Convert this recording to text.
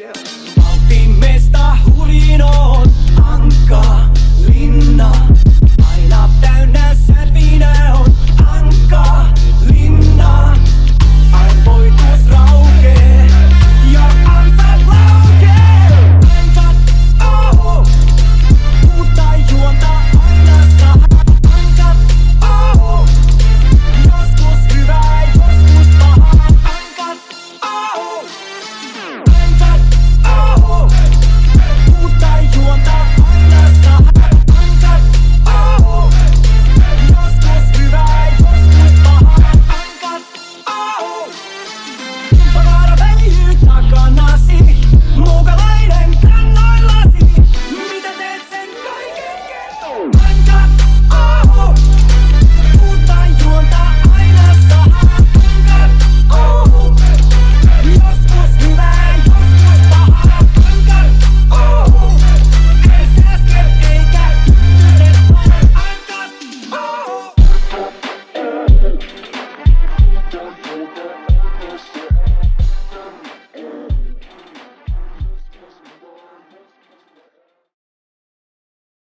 yeah.